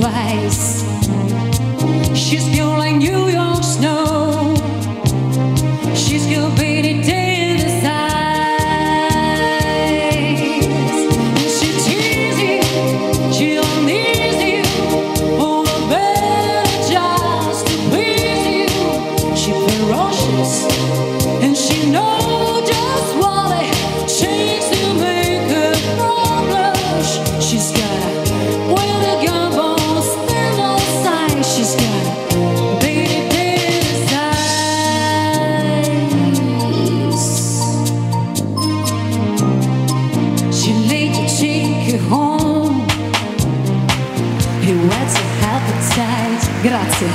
twice. She's pure like New York snow. You went to appetite, grazie.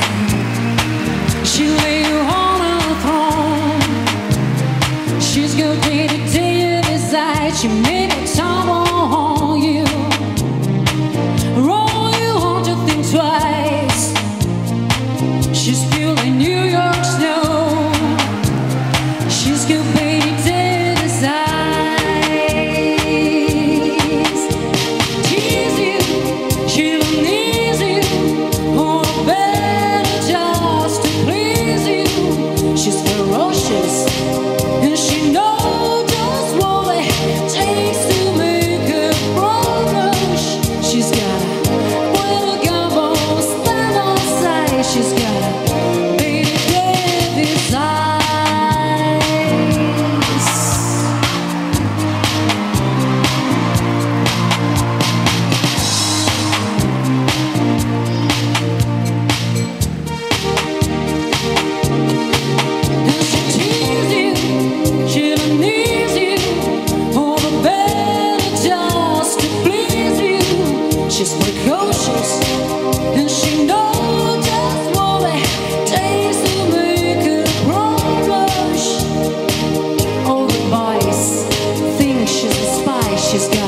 She laid on a throne. She's good to you inside. She made it someone on you. just got